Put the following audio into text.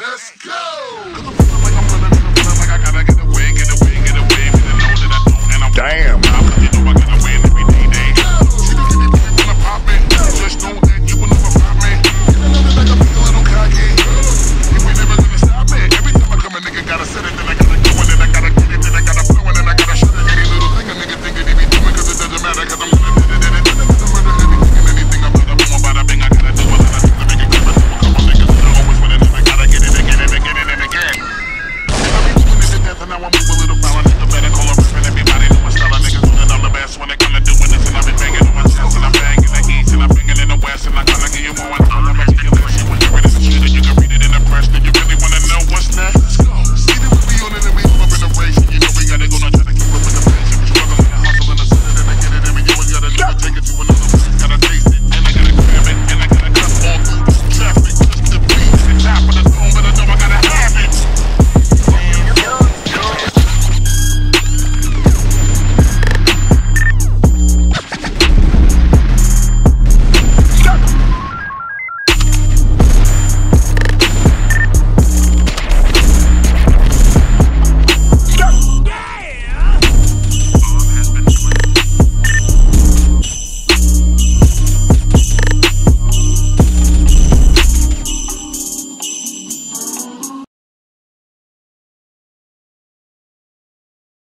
Let's go! west, and I gotta give you more.